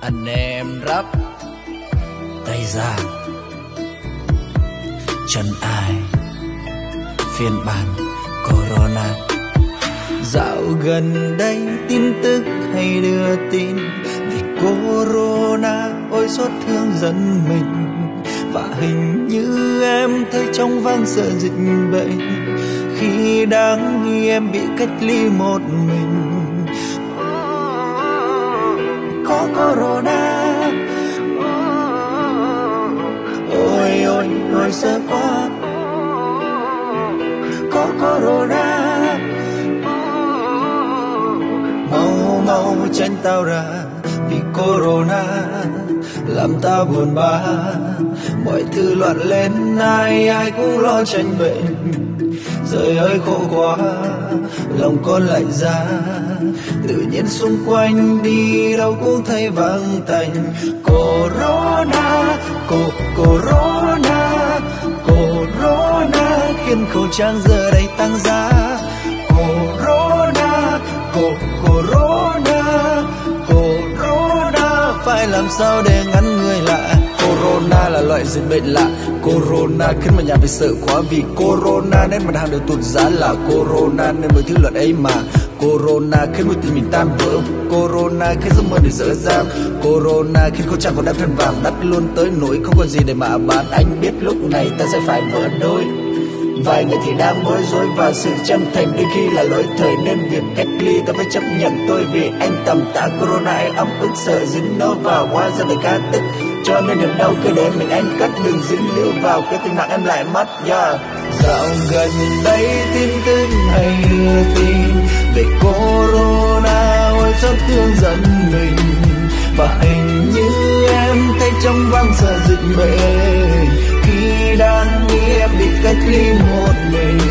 anh em rắp tay ra. Chân ai? Phiên bản corona. Dạo gần đây tin tức hay đưa tin về corona? Ôi, xót thương dân mình. Và hình như em thấy trong vang sợ dịch bệnh. Khi đang nghi em bị cách ly một mình. Có corona. Ôi ôi ôi sợ quá. Có corona. Mau mau tránh tao ra vì corona, làm ta buồn bã. Mọi thứ loạn lên, ai ai cũng lo tranh bệnh. Trời ơi, khổ quá, lòng con lạnh giá. tự nhiên xung quanh đi đâu cũng thấy vắng tành corona co corona corona, khiến khẩu trang giờ đây tăng giá. Corona co corona làm sao để ngăn người lạ? Corona là loại dịch bệnh lạ. Corona khiến mọi nhà phải sợ quá Vì Corona nên mặt hàng đều tụt giá là Corona nên mới thứ luật ấy mà. Corona khiến mối tình mình tan vỡ. Corona khiến giấc mơ được dỡ dang. Corona khiến khẩu trang còn đắt thân vàng Đắt luôn tới nỗi không còn gì để mà bán Anh biết lúc này ta sẽ phải vỡ đôi. Vài người thì đang bối rối và sự chân thành đôi khi là lỗi thời nên việc cách ly ta phải chấp nhận tôi vì anh tầm tạ corona ấm ức sợ dính nó vào hóa ra đời ca tức. Cho nên đừng đau cứ để mình anh cắt đừng dính lưu vào cái tình nặng em lại mất, yeah. dạo gần đây tin tức hay đưa tin về corona, ôi xót thương dần mình. Và hình như em thấy trong vang sợ dịch bệnh khi đang nghĩ em bị cách ly một mình.